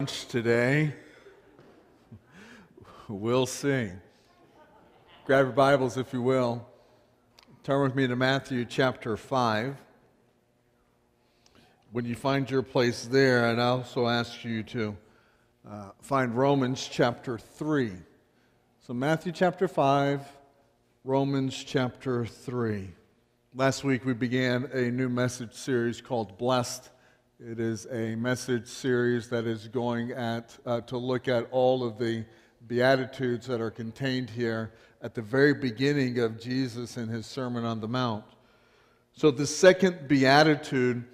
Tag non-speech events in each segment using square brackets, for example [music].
today. We'll sing. Grab your Bibles, if you will. Turn with me to Matthew chapter 5. When you find your place there, I'd also ask you to uh, find Romans chapter 3. So, Matthew chapter 5, Romans chapter 3. Last week we began a new message series called Blessed it is a message series that is going at, uh, to look at all of the Beatitudes that are contained here at the very beginning of Jesus in his Sermon on the Mount. So, the second Beatitude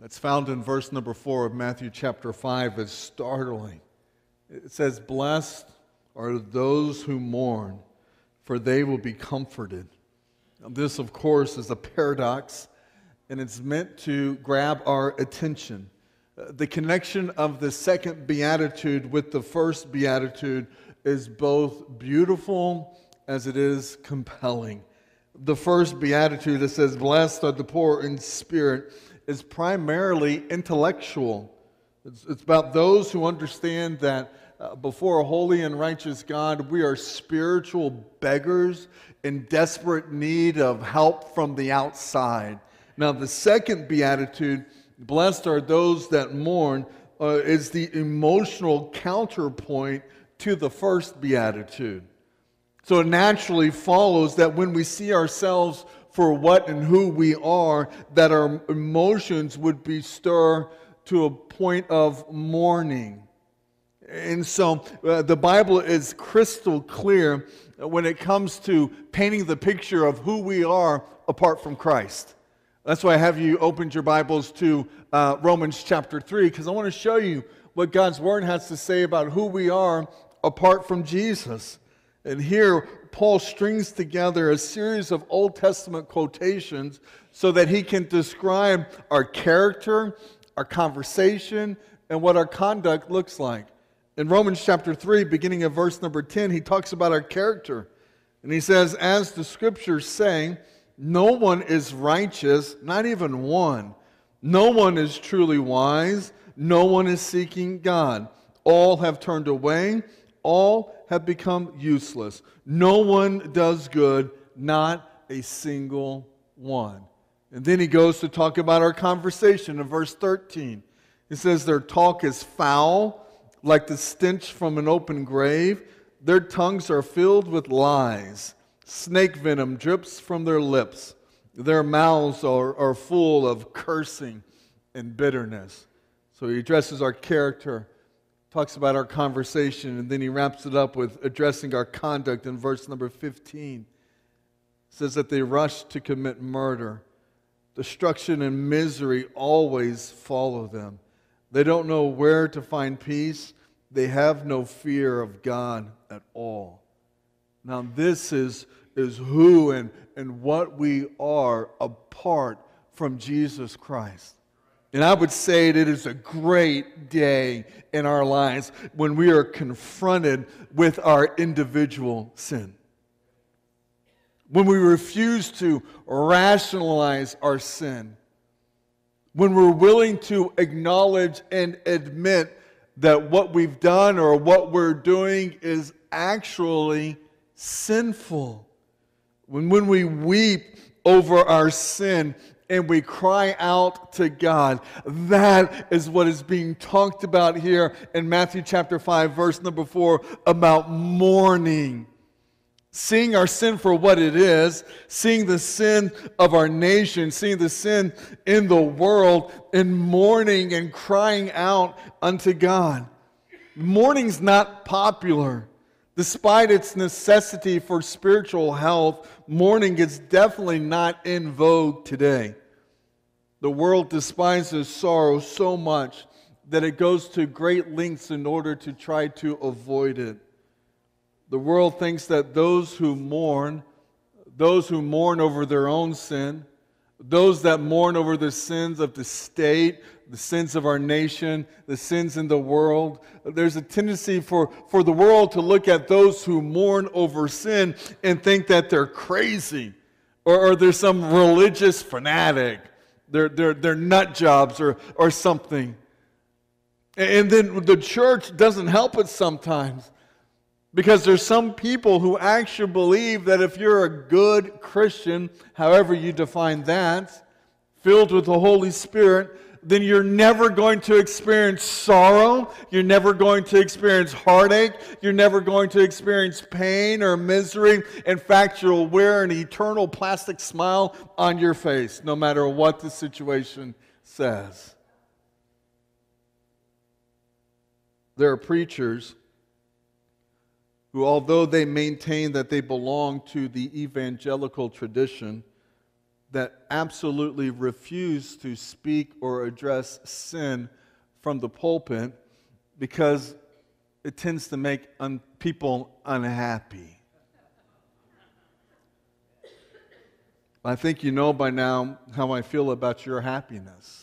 that's found in verse number four of Matthew chapter 5 is startling. It says, Blessed are those who mourn, for they will be comforted. Now, this, of course, is a paradox and it's meant to grab our attention. Uh, the connection of the second beatitude with the first beatitude is both beautiful as it is compelling. The first beatitude that says, Blessed are the poor in spirit, is primarily intellectual. It's, it's about those who understand that uh, before a holy and righteous God, we are spiritual beggars in desperate need of help from the outside. Now, the second beatitude, blessed are those that mourn, uh, is the emotional counterpoint to the first beatitude. So it naturally follows that when we see ourselves for what and who we are, that our emotions would be stirred to a point of mourning. And so uh, the Bible is crystal clear when it comes to painting the picture of who we are apart from Christ. That's why I have you opened your Bibles to uh, Romans chapter 3, because I want to show you what God's Word has to say about who we are apart from Jesus. And here, Paul strings together a series of Old Testament quotations so that he can describe our character, our conversation, and what our conduct looks like. In Romans chapter 3, beginning of verse number 10, he talks about our character. And he says, As the scriptures say, no one is righteous, not even one. No one is truly wise. No one is seeking God. All have turned away. All have become useless. No one does good, not a single one. And then he goes to talk about our conversation in verse 13. He says, Their talk is foul, like the stench from an open grave. Their tongues are filled with lies. Snake venom drips from their lips. Their mouths are, are full of cursing and bitterness. So he addresses our character, talks about our conversation, and then he wraps it up with addressing our conduct in verse number 15. It says that they rush to commit murder. Destruction and misery always follow them. They don't know where to find peace. They have no fear of God at all. Now, this is is who and, and what we are apart from Jesus Christ. And I would say that it is a great day in our lives when we are confronted with our individual sin. When we refuse to rationalize our sin. When we're willing to acknowledge and admit that what we've done or what we're doing is actually sinful. When, when we weep over our sin and we cry out to God, that is what is being talked about here in Matthew chapter 5, verse number 4, about mourning. Seeing our sin for what it is, seeing the sin of our nation, seeing the sin in the world, and mourning and crying out unto God. Mourning's not popular. Despite its necessity for spiritual health, mourning is definitely not in vogue today. The world despises sorrow so much that it goes to great lengths in order to try to avoid it. The world thinks that those who mourn, those who mourn over their own sin, those that mourn over the sins of the state, the sins of our nation, the sins in the world. There's a tendency for, for the world to look at those who mourn over sin and think that they're crazy or, or they're some religious fanatic. They're, they're, they're nut jobs or, or something. And then the church doesn't help it sometimes because there's some people who actually believe that if you're a good Christian, however you define that, filled with the Holy Spirit, then you're never going to experience sorrow. You're never going to experience heartache. You're never going to experience pain or misery. In fact, you'll wear an eternal plastic smile on your face, no matter what the situation says. There are preachers who, although they maintain that they belong to the evangelical tradition, that absolutely refuse to speak or address sin from the pulpit because it tends to make un- people unhappy. I think you know by now how I feel about your happiness.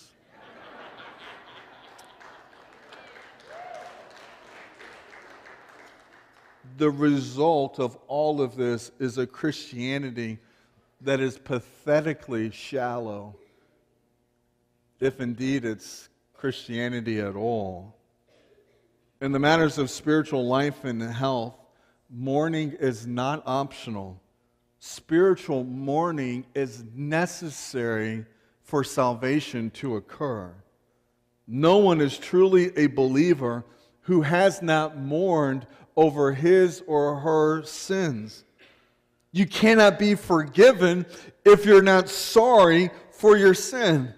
The result of all of this is a Christianity that is pathetically shallow, if indeed it's Christianity at all. In the matters of spiritual life and health, mourning is not optional. Spiritual mourning is necessary for salvation to occur. No one is truly a believer who has not mourned over his or her sins. You cannot be forgiven if you're not sorry for your sin.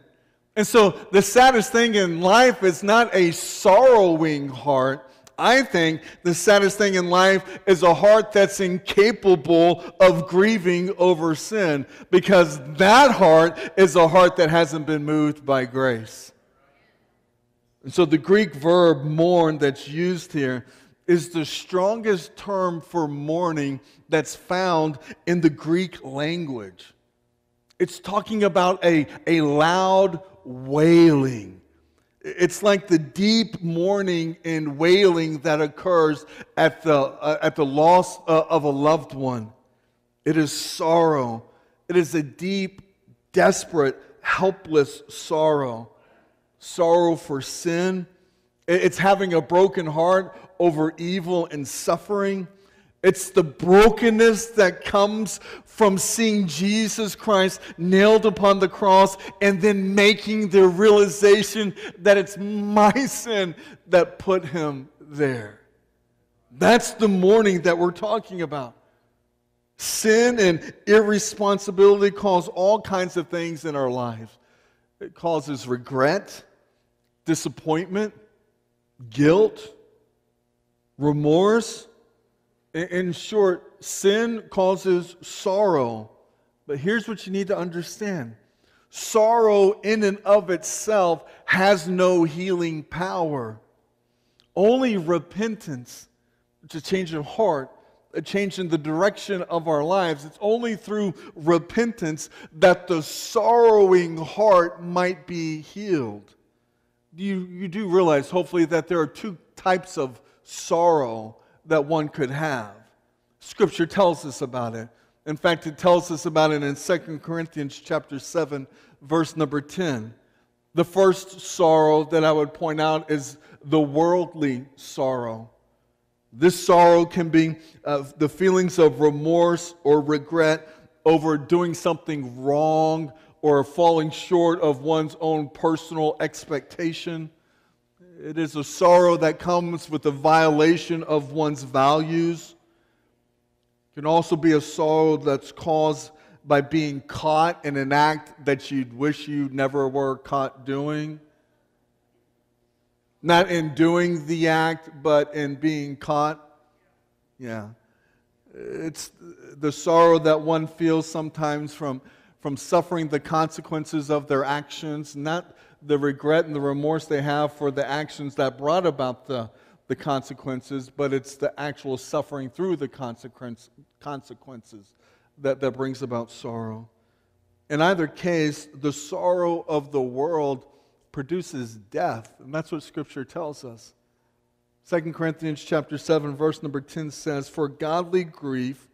And so the saddest thing in life is not a sorrowing heart. I think the saddest thing in life is a heart that's incapable of grieving over sin because that heart is a heart that hasn't been moved by grace. And so the Greek verb mourn that's used here is the strongest term for mourning that's found in the Greek language. It's talking about a, a loud wailing. It's like the deep mourning and wailing that occurs at the, uh, at the loss uh, of a loved one. It is sorrow. It is a deep, desperate, helpless sorrow. Sorrow for sin. It's having a broken heart over evil and suffering. It's the brokenness that comes from seeing Jesus Christ nailed upon the cross and then making the realization that it's my sin that put him there. That's the mourning that we're talking about. Sin and irresponsibility cause all kinds of things in our lives. It causes regret, disappointment, guilt, remorse. In short, sin causes sorrow. But here's what you need to understand sorrow, in and of itself, has no healing power. Only repentance, it's a change of heart, a change in the direction of our lives. It's only through repentance that the sorrowing heart might be healed. You, you do realize, hopefully, that there are two types of sorrow that one could have. Scripture tells us about it. In fact, it tells us about it in 2 Corinthians chapter 7, verse number 10. The first sorrow that I would point out is the worldly sorrow. This sorrow can be uh, the feelings of remorse or regret over doing something wrong or falling short of one's own personal expectation. It is a sorrow that comes with the violation of one's values. It can also be a sorrow that's caused by being caught in an act that you'd wish you never were caught doing. Not in doing the act, but in being caught. Yeah. It's the sorrow that one feels sometimes from, from suffering the consequences of their actions, not the regret and the remorse they have for the actions that brought about the, the consequences, but it's the actual suffering through the consequence, consequences that, that brings about sorrow. In either case, the sorrow of the world produces death, and that's what Scripture tells us. 2 Corinthians chapter 7 verse number 10 says for godly grief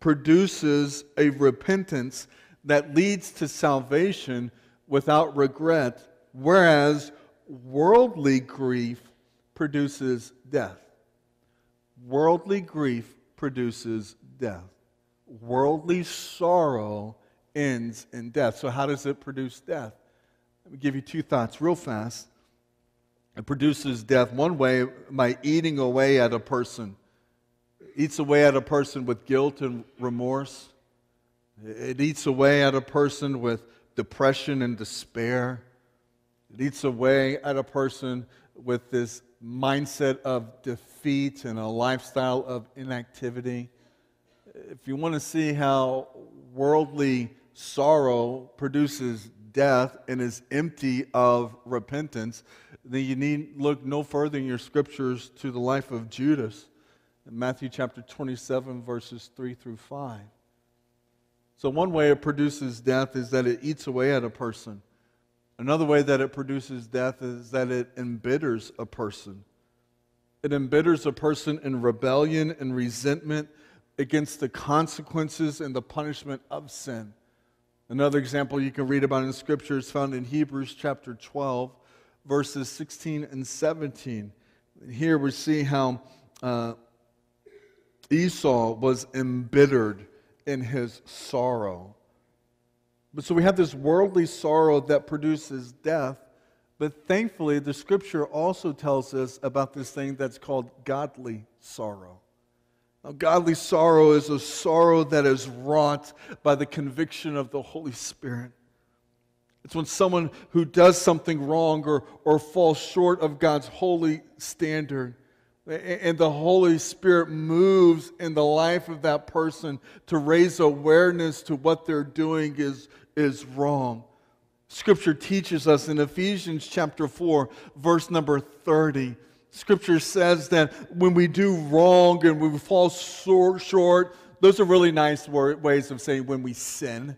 produces a repentance that leads to salvation without regret whereas worldly grief produces death. Worldly grief produces death. Worldly sorrow ends in death. So, how does it produce death? Let me give you two thoughts real fast. It produces death one way by eating away at a person. Eats away at a person with guilt and remorse. It eats away at a person with depression and despair. It eats away at a person with this mindset of defeat and a lifestyle of inactivity. If you want to see how worldly sorrow produces death and is empty of repentance, then you need look no further in your scriptures to the life of Judas in Matthew chapter 27, verses 3 through 5. So, one way it produces death is that it eats away at a person. Another way that it produces death is that it embitters a person. It embitters a person in rebellion and resentment against the consequences and the punishment of sin. Another example you can read about in Scripture is found in Hebrews chapter 12, verses 16 and 17. Here we see how uh, Esau was embittered in his sorrow. But so we have this worldly sorrow that produces death. But thankfully, the scripture also tells us about this thing that's called godly sorrow. Now, godly sorrow is a sorrow that is wrought by the conviction of the Holy Spirit. It's when someone who does something wrong or, or falls short of God's holy standard, and the Holy Spirit moves in the life of that person to raise awareness to what they're doing is, is wrong. Scripture teaches us in Ephesians chapter 4, verse number 30. Scripture says that when we do wrong and we fall short, those are really nice ways of saying when we sin.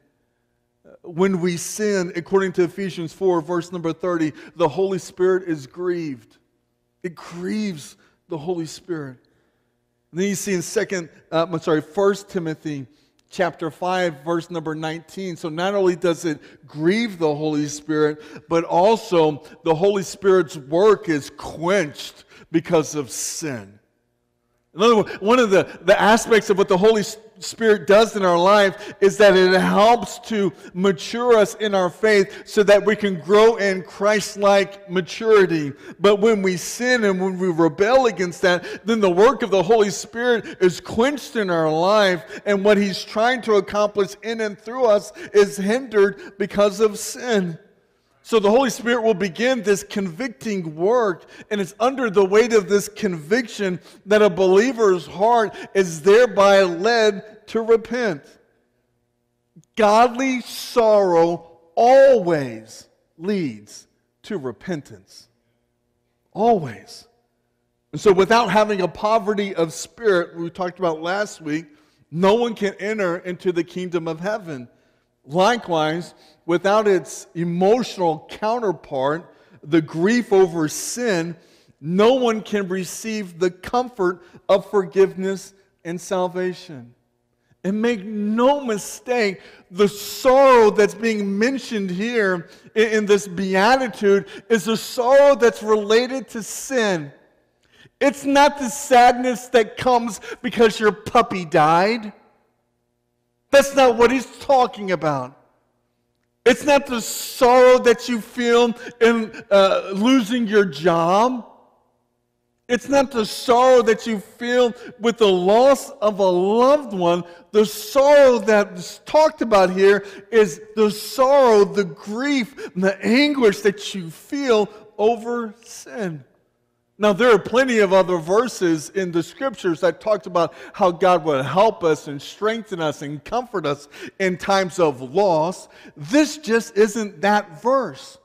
When we sin, according to Ephesians 4, verse number 30, the Holy Spirit is grieved. It grieves the Holy Spirit. And then you see in second, uh, I'm sorry, First Timothy chapter 5, verse number 19. So not only does it grieve the Holy Spirit, but also the Holy Spirit's work is quenched because of sin. In other words, one of the, the aspects of what the Holy Spirit does in our life is that it helps to mature us in our faith so that we can grow in Christ like maturity. But when we sin and when we rebel against that, then the work of the Holy Spirit is quenched in our life, and what He's trying to accomplish in and through us is hindered because of sin. So the Holy Spirit will begin this convicting work, and it's under the weight of this conviction that a believer's heart is thereby led to repent. Godly sorrow always leads to repentance. Always. And so, without having a poverty of spirit, we talked about last week, no one can enter into the kingdom of heaven. Likewise, without its emotional counterpart, the grief over sin, no one can receive the comfort of forgiveness and salvation. And make no mistake, the sorrow that's being mentioned here in, this beatitude is a sorrow that's related to sin. It's not the sadness that comes because your puppy died. That's not what he's talking about. It's not the sorrow that you feel in uh, losing your job. It's not the sorrow that you feel with the loss of a loved one. The sorrow that's talked about here is the sorrow, the grief, the anguish that you feel over sin. Now, there are plenty of other verses in the scriptures that talked about how God would help us and strengthen us and comfort us in times of loss. This just isn't that verse.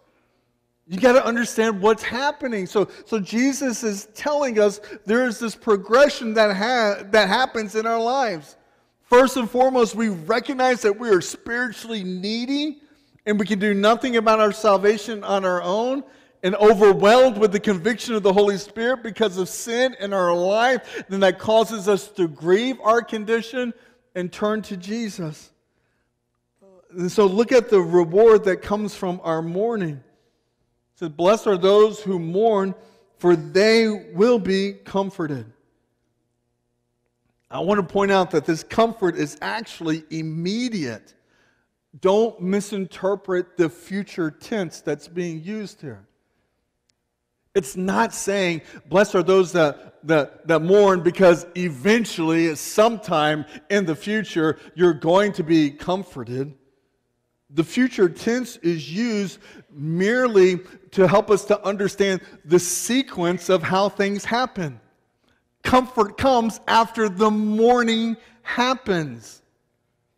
You got to understand what's happening. So, so Jesus is telling us there is this progression that, ha- that happens in our lives. First and foremost, we recognize that we are spiritually needy and we can do nothing about our salvation on our own and overwhelmed with the conviction of the Holy Spirit because of sin in our life, then that causes us to grieve our condition and turn to Jesus. And so look at the reward that comes from our mourning. It says, Blessed are those who mourn, for they will be comforted. I want to point out that this comfort is actually immediate. Don't misinterpret the future tense that's being used here. It's not saying, blessed are those that, that, that mourn because eventually, sometime in the future, you're going to be comforted. The future tense is used merely to help us to understand the sequence of how things happen. Comfort comes after the mourning happens.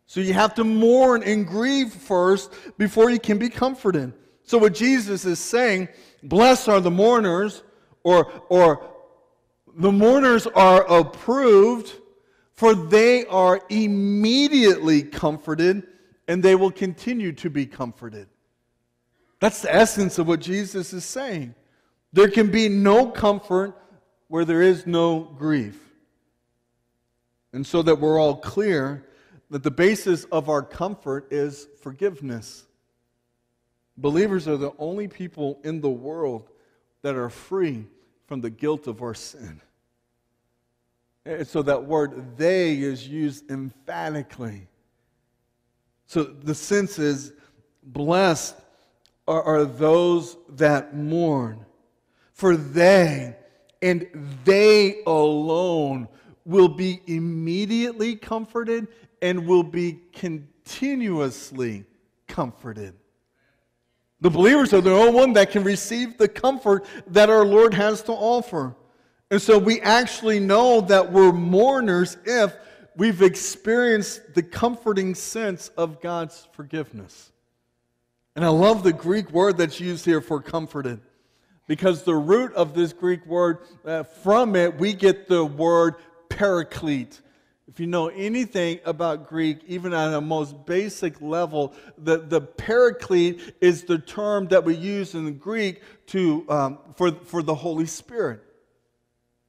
So you have to mourn and grieve first before you can be comforted. So what Jesus is saying, blessed are the mourners, or, or the mourners are approved, for they are immediately comforted and they will continue to be comforted. That's the essence of what Jesus is saying. There can be no comfort where there is no grief. And so that we're all clear that the basis of our comfort is forgiveness. Believers are the only people in the world that are free from the guilt of our sin. And so that word they is used emphatically. So the sense is blessed are, are those that mourn, for they and they alone will be immediately comforted and will be continuously comforted. The believers are the only one that can receive the comfort that our Lord has to offer. And so we actually know that we're mourners if we've experienced the comforting sense of God's forgiveness. And I love the Greek word that's used here for comforted because the root of this Greek word, uh, from it, we get the word paraclete. If you know anything about Greek, even on a most basic level, the, the paraclete is the term that we use in Greek to, um, for, for the Holy Spirit.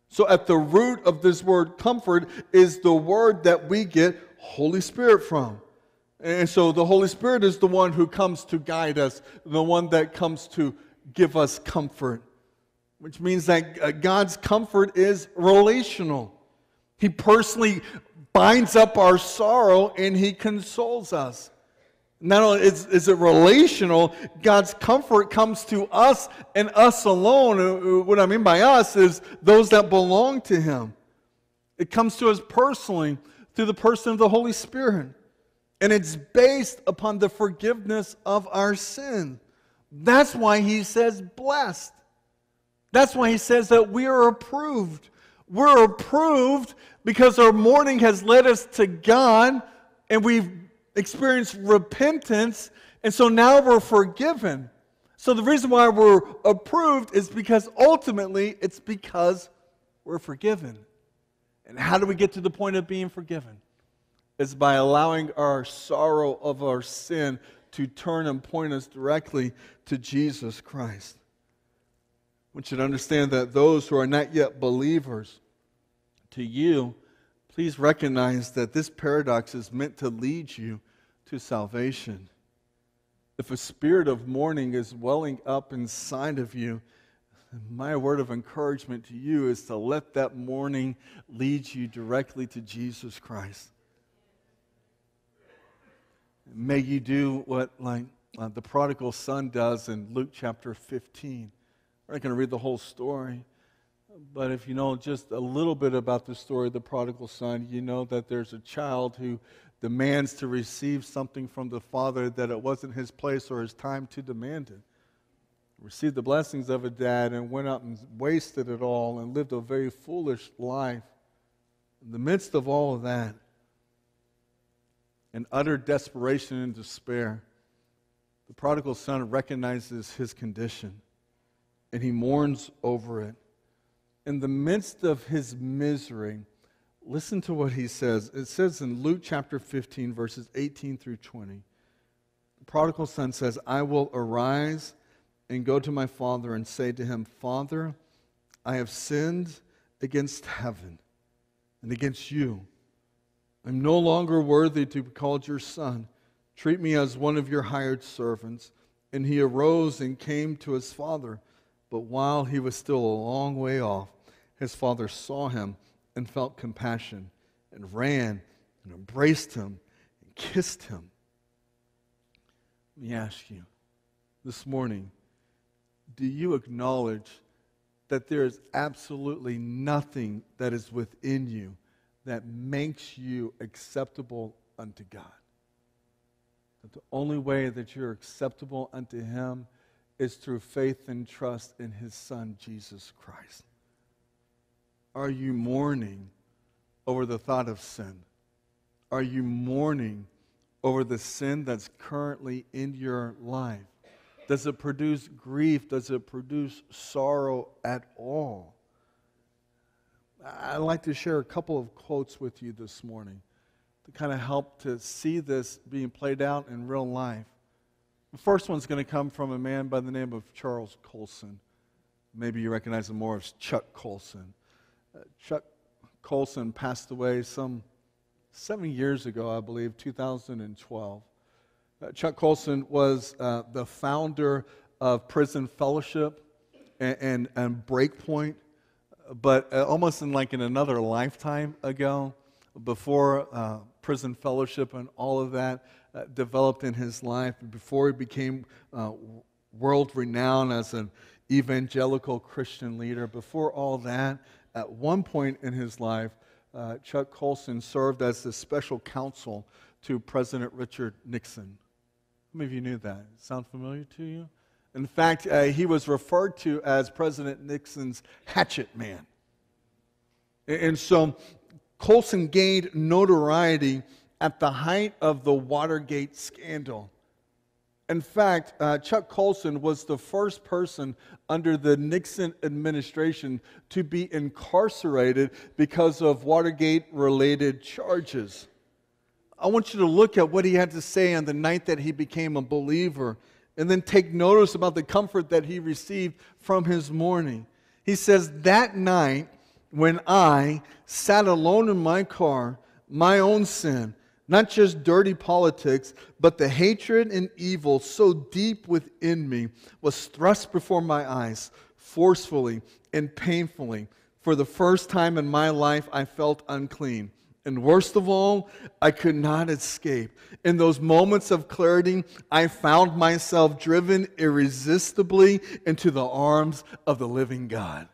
So, at the root of this word comfort is the word that we get Holy Spirit from. And so, the Holy Spirit is the one who comes to guide us, the one that comes to give us comfort, which means that God's comfort is relational. He personally binds up our sorrow and He consoles us. Not only is, is it relational, God's comfort comes to us and us alone. Uh, uh, what I mean by us is those that belong to Him. It comes to us personally through the person of the Holy Spirit. And it's based upon the forgiveness of our sin. That's why He says blessed. That's why He says that we are approved. We're approved because our mourning has led us to God and we've experienced repentance, and so now we're forgiven. So the reason why we're approved is because ultimately it's because we're forgiven. And how do we get to the point of being forgiven? It's by allowing our sorrow of our sin to turn and point us directly to Jesus Christ. You to understand that those who are not yet believers, to you, please recognize that this paradox is meant to lead you to salvation. If a spirit of mourning is welling up inside of you, my word of encouragement to you is to let that mourning lead you directly to Jesus Christ. May you do what like uh, the prodigal son does in Luke chapter 15. We're not going to read the whole story, but if you know just a little bit about the story of the prodigal son, you know that there's a child who demands to receive something from the father that it wasn't his place or his time to demand it. Received the blessings of a dad and went out and wasted it all and lived a very foolish life. In the midst of all of that, in utter desperation and despair, the prodigal son recognizes his condition and he mourns over it in the midst of his misery, listen to what he says. It says in Luke chapter 15, verses 18 through 20. The prodigal son says, I will arise and go to my father and say to him, Father, I have sinned against heaven and against you. I'm no longer worthy to be called your son. Treat me as one of your hired servants. And he arose and came to his father. But while he was still a long way off, his father saw him and felt compassion and ran and embraced him and kissed him. Let me ask you this morning do you acknowledge that there is absolutely nothing that is within you that makes you acceptable unto God? That the only way that you're acceptable unto Him is through faith and trust in His Son, Jesus Christ. Are you mourning over the thought of sin? Are you mourning over the sin that's currently in your life? Does it produce grief? Does it produce sorrow at all? I'd like to share a couple of quotes with you this morning to kind of help to see this being played out in real life. The first one's going to come from a man by the name of Charles Colson. Maybe you recognize him more as Chuck Colson. Uh, Chuck Colson passed away some seven years ago, I believe, 2012. Uh, Chuck Colson was uh, the founder of Prison Fellowship and, and, and Breakpoint, but uh, almost in like in another lifetime ago, before uh, Prison Fellowship and all of that uh, developed in his life, before he became uh, world renowned as an evangelical Christian leader, before all that, at one point in his life, Chuck Colson served as the special counsel to President Richard Nixon. How many of you knew that? Sound familiar to you? In fact, uh, he was referred to as President Nixon's hatchet man. And so Colson gained notoriety at the height of the Watergate scandal. In fact, uh, Chuck Colson was the first person under the Nixon administration to be incarcerated because of Watergate related charges. I want you to look at what he had to say on the night that he became a believer and then take notice about the comfort that he received from his mourning. He says, That night when I sat alone in my car, my own sin, not just dirty politics, but the hatred and evil so deep within me was thrust before my eyes forcefully and painfully. For the first time in my life, I felt unclean. And worst of all, I could not escape. In those moments of clarity, I found myself driven irresistibly into the arms of the living God.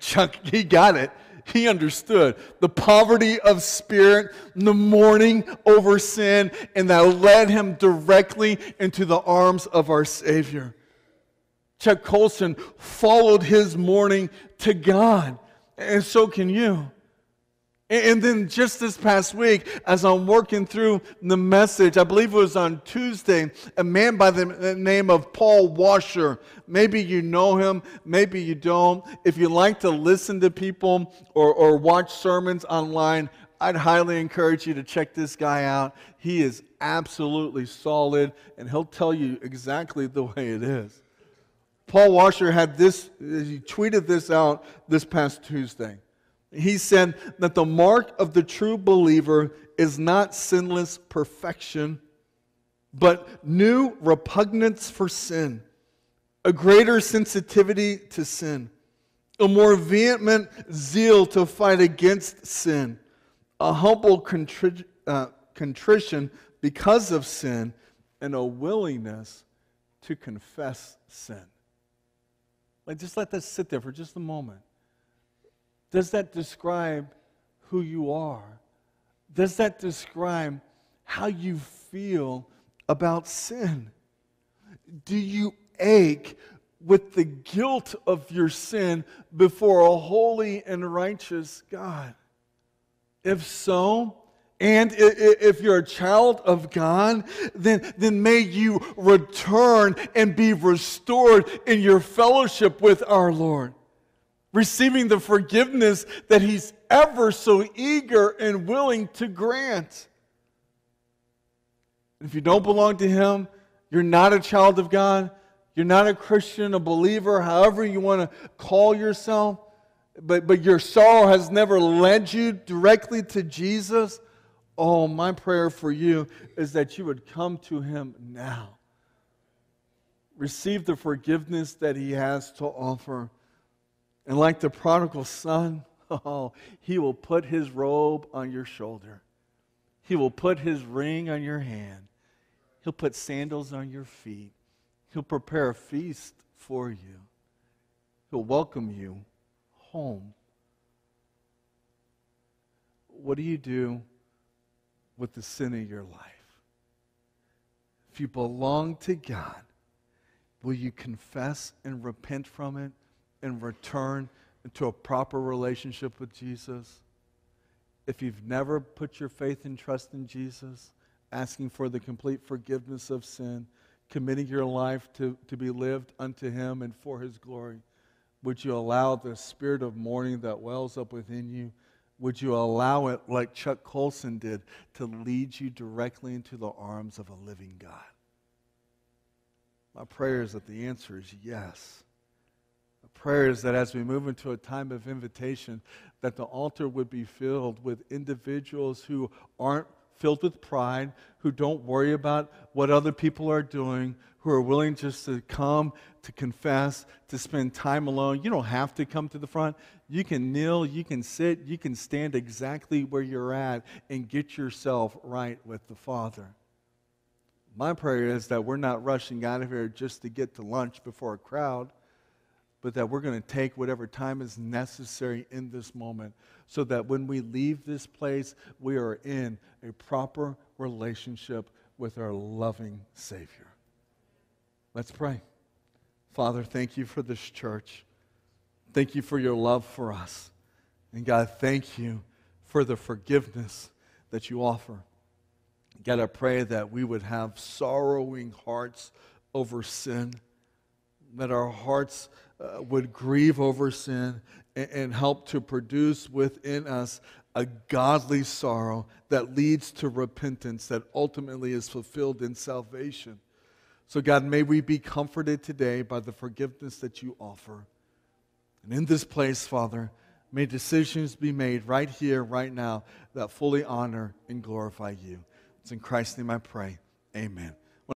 Chuck, [laughs] he got it. He understood the poverty of spirit, the mourning over sin, and that led him directly into the arms of our Savior. Chuck Colson followed his mourning to God, and so can you. And then just this past week, as I'm working through the message, I believe it was on Tuesday, a man by the name of Paul Washer. Maybe you know him, maybe you don't. If you like to listen to people or, or watch sermons online, I'd highly encourage you to check this guy out. He is absolutely solid, and he'll tell you exactly the way it is. Paul Washer had this, he tweeted this out this past Tuesday. He said that the mark of the true believer is not sinless perfection, but new repugnance for sin, a greater sensitivity to sin, a more vehement zeal to fight against sin, a humble uh, contrition because of sin, and a willingness to confess sin. Like, just let that sit there for just a moment. Does that describe who you are? Does that describe how you feel about sin? Do you ache with the guilt of your sin before a holy and righteous God? If so, and if you're a child of God, then, then may you return and be restored in your fellowship with our Lord receiving the forgiveness that He's ever so eager and willing to grant. If you don't belong to Him, you're not a child of God, you're not a Christian, a believer, however you want to call yourself, but, but your sorrow has never led you directly to Jesus. Oh, my prayer for you is that you would come to Him now receive the forgiveness that He has to offer. And like the prodigal son, [laughs] oh, He will put His robe on your shoulder, He will put His ring on your hand, He'll put sandals on your feet, He'll prepare a feast for you, He'll welcome you home. What do you do with the sin of your life? If you belong to God, will you confess and repent from it and return into a proper relationship with Jesus? If you've never put your faith and trust in Jesus, asking for the complete forgiveness of sin, committing your life to, to be lived unto Him and for His glory, would you allow the spirit of mourning that wells up within you? Would you allow it, like Chuck Colson did, to lead you directly into the arms of a living God? My prayer is that the answer is yes. Prayer is that as we move into a time of invitation, that the altar would be filled with individuals who aren't filled with pride, who don't worry about what other people are doing, who are willing just to come, to confess, to spend time alone. You don't have to come to the front. You can kneel, you can sit, you can stand exactly where you're at and get yourself right with the Father. My prayer is that we're not rushing out of here just to get to lunch before a crowd, but that we're going to take whatever time is necessary in this moment so that when we leave this place, we are in a proper relationship with our loving Savior. Let's pray. Father, thank you for this church. Thank you for your love for us. And God, thank you for the forgiveness that you offer. God, I pray that we would have sorrowing hearts over sin, that our hearts uh, would grieve over sin and, and help to produce within us a godly sorrow that leads to repentance that ultimately is fulfilled in salvation. So, God, may we be comforted today by the forgiveness that you offer. And in this place, Father, may decisions be made right here, right now, that fully honor and glorify you. It's in Christ's name I pray. Amen.